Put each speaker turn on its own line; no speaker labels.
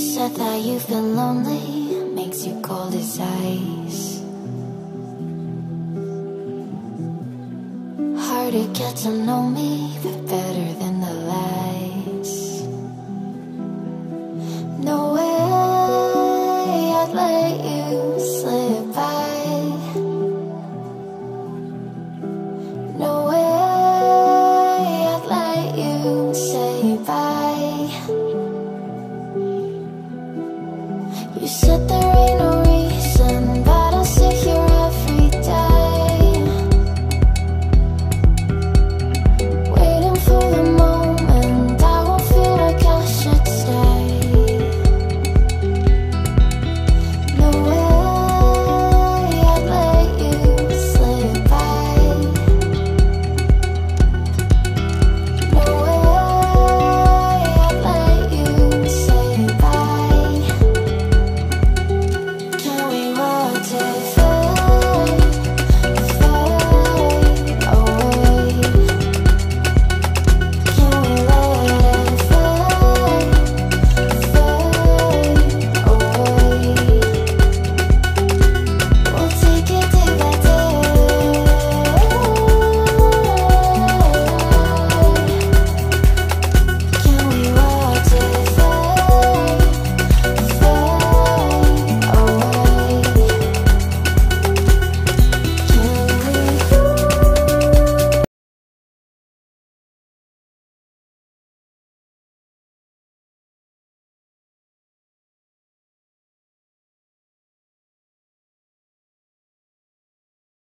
said that you feel lonely, makes you cold as ice. Hard to get to know me, but better than the lies. No way I'd let you You said there ain't no